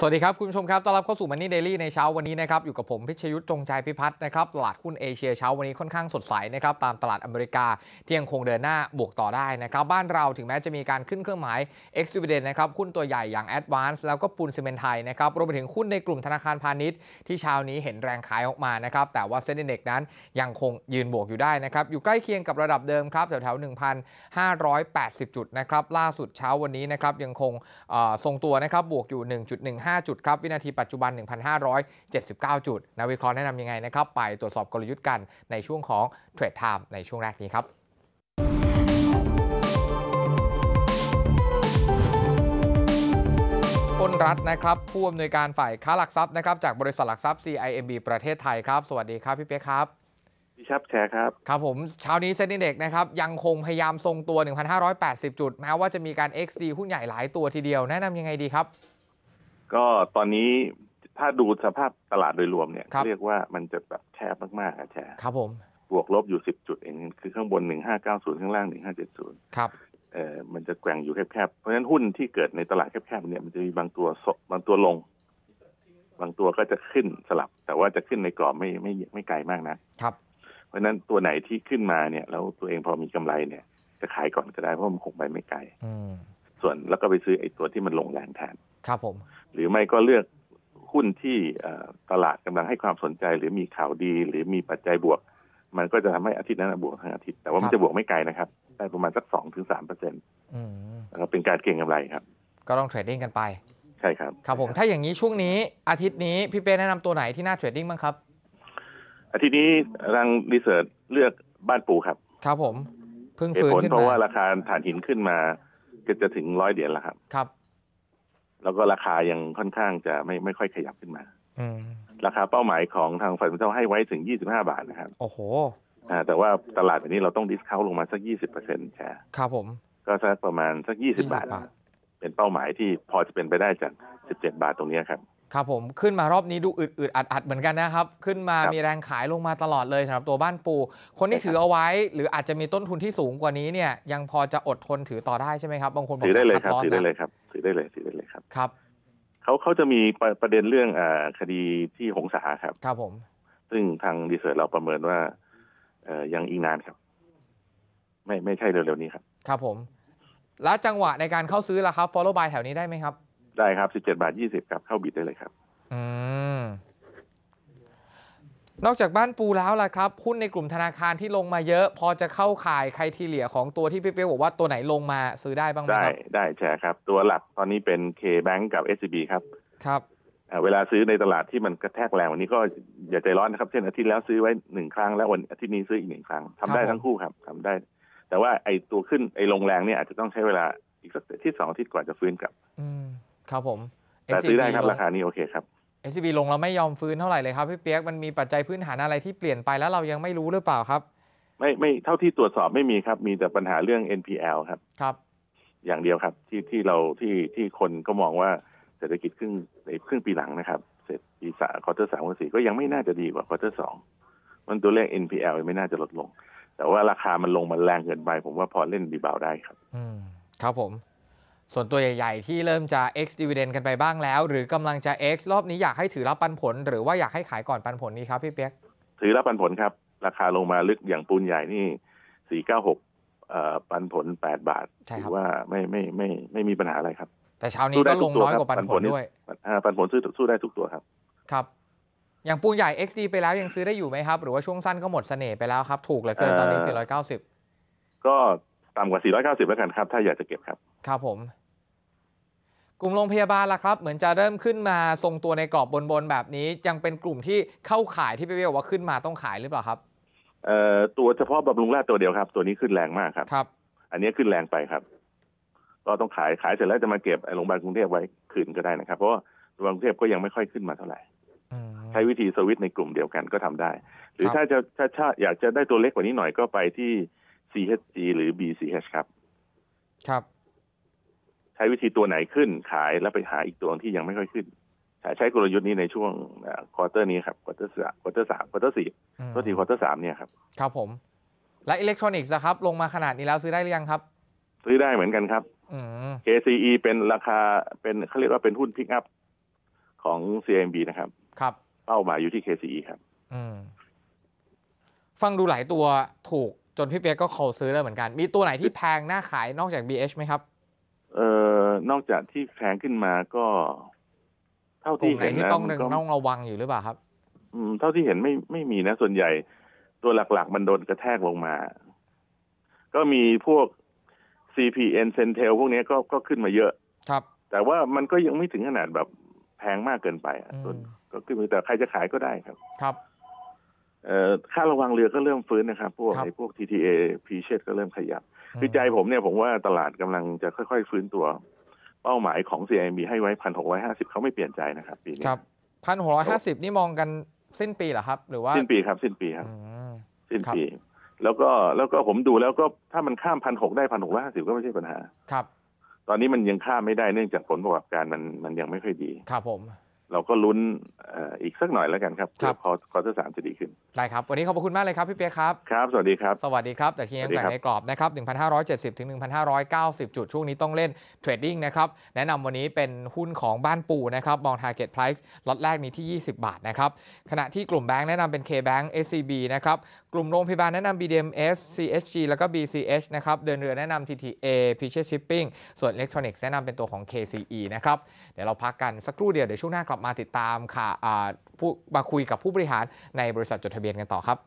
สวัสดีครับ คุณผู้ชมครับ ต้อนรับเข้าสู่มันนี่เดลี่ในเช้าวันนี้นะครับ อยู่กับผมพิชยุทธจงใจพิพัฒน์นะครับ ตลาดหุ้นเอเชียเช้าวันนี้ค่อนข้างสดใสนะครับ ตามตลาดอเมริกาที่ยังคงเดินหน้าบวกต่อได้นะครับ บ้านเราถึงแม้จะมีการขึ้นเครื่องหมาย e x d i v i d e n d นะครับหุ้นตัวใหญ่อย่าง Advance แล้วก็ปูนซีเมนไทยนะครับรวมไปถึงหุ้นในกลุ่มธนาคารพาณิชย์ที่เช้านี้เห็นแรงขายออกมานะครับ แต่ว่าเซ็นดีเด็กนั้นยังคงยืนบวกอยู่ได้นะครับ อยู่ใกล้เคียงกับระดับเดิมครับแถวๆ1,580 จุดนะครับ ล่าสุดเช้าวันนี้นะครับยังคงทรงตัวนะครับบวกอยู่ 1.15จุดครับ วินาทีปัจจุบัน 1,579 จุดนักวิเคราะห์แนะนำยังไงนะครับ ไปตรวจสอบกลยุทธ์กันในช่วงของเทรดไทม์ในช่วงแรกนี้ครับอ้นรัตน์นะครับผู้อำนวยการฝ่ายค้าหลักทรัพย์นะครับจากบริษัทหลักทรัพย์ CIMB ประเทศไทยครับ สวัสดีครับพี่เป๊กครับพี่ชับแชร์ครับครับผมเช้านี้เซ็นดีเด็กนะครับยังคงพยายามทรงตัว 1,580 จุด แม้ว่าจะมีการ XD หุ้นใหญ่หลายตัวทีเดียว แนะนำยังไงดีครับ ก็ตอนนี้ถ้าดูสภาพตลาดโดยรวมเนี่ยครับ เรียกว่ามันจะแบบแคบมากๆอะแชร์ครับผมบวกลบอยู่สิบจุดเองคือข้างบนหนึ่งห้าเก้าศูนย์ข้างล่างหนึ่งห้าเจ็ดศูนย์ครับ เอ่อมันจะแกว่งอยู่แคบๆเพราะฉะนั้นหุ้นที่เกิดในตลาดแคบๆเนี่ยมันจะมีบางตัวสบางตัวลง บางตัวก็จะขึ้นสลับ แต่ว่าจะขึ้นในกรอบไม่ไม่ไม่ไกลมากนะครับ เพราะฉะนั้นตัวไหนที่ขึ้นมาเนี่ยแล้วตัวเองพอมีกำไรเนี่ย จะขายก่อนก็ได้เพราะมันคงไปไม่ไกล อืมส่วนแล้วก็ไปซื้อไอ้ตัวที่มันลงแรงแทน ครับผมหรือไม่ก็เลือกหุ้นที่เอ่อตลาดกำลังให้ความสนใจ หรือมีข่าวดี หรือมีปัจจัยบวก มันก็จะทำให้อาทิตย์นั้นนะบวกทั้งอาทิตย์แต่ว่ามันจะบวกไม่ไกลนะครับได้ประมาณสักสองถึงสามเปอร์เซ็นต์อืมนะครับเป็นการเก็งกำไรครับ ก็ต้อง trading กันไปใช่ครับครับผมถ้าอย่างนี้ช่วงนี้อาทิตย์นี้พี่เป้แนะนำตัวไหนที่น่า trading บ้างครับ อาทิตย์นี้ทาง research เลือกบ้านปูครับ ครับผมเพิ่งเหตุฟื้นผลขึ้นเพราะว่ามาราคาถ่านหินขึ้นมาก็จะถึงร้อยเหรียญแล้วครับครับ แล้วก็ราคายังค่อนข้างจะไม่ไม่ค่อยขยับขึ้นมาอืมราคาเป้าหมายของทางฝ่ายมันเจ้าให้ไว้ถึง 25 บาทนะครับ โอ้โหอ่าแต่ว่าตลาดแบบนี้เราต้อง discount ลงมาสัก 20เปอร์เซ็นต์ใช่ครับผม ก็สักประมาณสัก 20 บาทบาทเป็นเป้าหมายที่พอจะเป็นไปได้จาก 17 บาทตรงเนี้ยครับ ครับผมขึ้นมารอบนี้ดูอึดๆอัดๆเหมือนกันนะครับ ขึ้นมาครับมีแรงขายลงมาตลอดเลยสำหรับตัวบ้านปู คนที่ใช่ครับถือเอาไว้ หรืออาจจะมีต้นทุนที่สูงกว่านี้เนี่ยยังพอจะอดทนถือต่อได้ใช่ไหมครับบางคนบอกถือได้เลยคัครับลอสถือได้นะเลยครับ ถือได้เลยถือได้เลยครับ ครับเขาเขาจะมีประประเด็นเรื่องอาคดีที่หงสาครับ ครับผม ซึ่งทางดีเซอร์เราประเมินว่าเอ่อยังอีกนานครับ ไม่ไม่ใช่เร็วๆนี้ครับ ครับผม แล้วจังหวะในการเข้าซื้อล่ะครับ follow by แถวนี้ได้ไหมครับ ได้ครับ 17 บาท 20 ครับ เข้าบิดได้เลยครับ อืม นอกจากบ้านปูแล้วล่ะครับหุ้นในกลุ่มธนาคารที่ลงมาเยอะ พอจะเข้าข่ายใครทีเหลียของตัวที่พี่เป๊กบอกว่าตัวไหนลงมาซื้อได้บ้างไหมได้ครับได้แชร์ครับ ตัวหลักตอนนี้เป็น K-Bank กับ SCB ครับ ครับอ่าเวลาซื้อในตลาดที่มันกระแทกแรงวันนี้ก็อย่าใจร้อนนะครับ เช่นอาทิตย์แล้วซื้อไว้หนึ่งครั้งแล้ววันอาทิตย์นี้ซื้ออีกหนึ่งครั้งทำได้ครับผมทั้งคู่ครับทำได้ แต่ว่าไอ้ตัวขึ้นไอ้ลงแรงเนี่ยอาจจะต้องใช้เวลาอีกสักอาที่สองอาทิตย์กว่าจะฟื้นกลับ อืมครับผมแต่ซื้อได้ครับลงราคานี้โอเคครับ SCB ลงแล้วไม่ยอมฟื้นเท่าไหร่เลยครับพี่เปียกมันมีปัจจัยพื้นฐานอะไรที่เปลี่ยนไปแล้วเรายังไม่รู้หรือเปล่าครับ ไม่ไม่เท่าที่ตรวจสอบไม่มีครับ มีแต่ปัญหาเรื่อง NPL ครับครับ อย่างเดียวครับที่ที่เราที่ที่คนก็มองว่าเศรษฐกิจครึ่งในครึ่งปีหลังนะครับเสร็จปีสาม quarter สาม quarter สี่ก็ยังไม่น่าจะดีกว่า quarter สองมันตัวเลข NPL ไม่น่าจะลดลง แต่ว่าราคามันลงมาแรงเกินไป ผมว่าพอเล่นดีบาวได้ครับ อืมครับผม ส่วนตัวใหญ่ๆ ที่เริ่มจะ X dividend กันไปบ้างแล้ว หรือกำลังจะ X รอบนี้อยากให้ถือรับปันผล หรือว่าอยากให้ขายก่อนปันผลนี้ครับพี่เปียกถือรับปันผลครับ ราคาลงมาลึกอย่างปูนใหญ่นี่สี่เก้าหกปันผลแปดบาทใช่ครับถืว่าไม่ไม่ไม่ไม่มีปัญหาอะไรครับ แต่เช้านี้ก็ลงน้อยกว่าปันผลด้วยอ่าปันผลสู้สู้ได้ทุกตัวครับ ครับ อย่างปูนใหญ่ XD ไปแล้วยังซื้อได้อยู่ไหมครับ หรือว่าช่วงสั้นก็หมดเสน่ห์ไปแล้วครับ ถูกเหลือเกินตอนนี้เอ่อ490 ก็ ต่ำกว่า 490 แล้วกันครับ ถ้าอยากจะเก็บครับ ครับผม กลุ่มโรงพยาบาลล่ะครับ เหมือนจะเริ่มขึ้นมาทรงตัวในกรอบบนๆแบบนี้ ยังเป็นกลุ่มที่เข้าขายที่พี่เบลบอกว่าขึ้นมาต้องขายหรือเปล่าครับเอ่อตัวเฉพาะบำรุงราษฎร์ตัวเดียวครับ ตัวนี้ขึ้นแรงมากครับ ครับ อันนี้ขึ้นแรงไปครับ ก็ต้องขายขายเสร็จแล้วจะมาเก็บไอ้โรงพยาบาลกรุงเทพไว้คืนก็ได้นะครับ เพราะว่าโรงพยาบาลกรุงเทพก็ยังไม่ค่อยขึ้นมาเท่าไหร่อืมใช้วิธีสวิตช์ในกลุ่มเดียวกันก็ทำได้ หรือครับถ้าจะถ้าถ้าอยากจะได้ตัวเล็กกว่านี้หน่อยก็ไปที่ CHG หรือ BCH ครับ ครับ ใช้วิธีตัวไหนขึ้นขายแล้วไปหาอีกตัวที่ยังไม่ค่อยขึ้น ใช้ใช้กลยุทธ์นี้ในช่วง quarter นี้ครับ quarter สาม quarter สาม quarter สี่อืมก็ที quarter สามเนี่ยครับ ครับผม และอิเล็กทรอนิกส์นะครับ ลงมาขนาดนี้แล้วซื้อได้หรือยังครับ ซื้อได้เหมือนกันครับอืม KCE เป็นราคาเป็นเขาเรียกว่าเป็นหุ้นพิกอัพของ CMB นะครับ ครับ เป้าหมายอยู่ที่ KCE ครับ อืมฟังดูหลายตัวถูก จนพี่เปียกก็ call ซื้อแล้วเหมือนกัน มีตัวไหนที่แพงน่าขายนอกจาก BH ไหมครับ เอ่อนอกจากที่แพงขึ้นมาก็ เท่ากลุ่ที่มไหนเห็นที่นะต้องมันก็ต้องระวังอยู่หรือเปล่าครับ อืม เท่าที่เห็นไม่ไม่มีนะ ส่วนใหญ่ ตัวหลักๆ มันโดนกระแทกลงมา ก็มีพวก CPN Centel พวกนี้ก็ก็ขึ้นมาเยอะครับ แต่ว่ามันก็ยังไม่ถึงขนาดแบบแพงมากเกินไปอะอืมส่วนก็ขึ้นมาแต่ใครจะขายก็ได้ครับ ครับเอ่อ ค่าระวังเรือก็เริ่มฟื้นนะครับ พวกครับไอ้พวก TTA p เชก็เริ่มขยับคือใจผมเนี่ยผมว่าตลาดกำลังจะค่อยๆ ฟื้นตัว เป้าหมายของ CIMB ให้ไว้พันหกร้อยห้าสิบเขาไม่เปลี่ยนใจนะครับปีนี้ครับพันหกร้อยห้าสิบนี่มองกันสิ้นปีเหรอครับ หรือว่าสิ้นปีครับ สิ้นปีครับอืมสิ้นครับปี แล้วก็แล้วก็ผมดูแล้วก็ถ้ามันข้ามพันหกได้พันหกร้อยห้าสิบก็ไม่ใช่ปัญหาครับ ตอนนี้มันยังข้ามไม่ได้เนื่องจากผลประกอบการมันมันยังไม่ค่อยดี ครับผม เราก็ลุ้นเอ่ออีกสักหน่อยแล้วกันครับครับเพื่อคอร์เตอร์สามจะดีขึ้น ได้ครับ วันนี้ขอบพระคุณมากเลยครับพี่เปียกครับ ครับ สวัสดีครับ สวัสดีครับ แต่ทียังสวัสดีแบ่งครับในกรอบนะครับ 1,570 ถึง 1,590 จุด ช่วงนี้ต้องเล่นเทรดดิ้งนะครับ แนะนำวันนี้เป็นหุ้นของบ้านปูนะครับ มอง Target Price ล็อตแรกนี้ที่ 20 บาทนะครับ ขณะที่กลุ่มแบงค์แนะนำเป็น K-Bank SCB นะครับ กลุ่มโรงพยาบาลแนะนำ BDMs CHG แล้วก็ BCH นะครับ เดินเรือแนะนำ TTA p i c h e Shipping ส่วน Electronics แนะนำเป็นตัวของ KCE นะครับ เดี๋ยวเราพักกันสักครู่เดียวเดี๋ยวช่วงหน้ากลับมาติดตามค่ะมาคุยกับผู้บริหารในบริษัทจดทะเบียนกันต่อครับ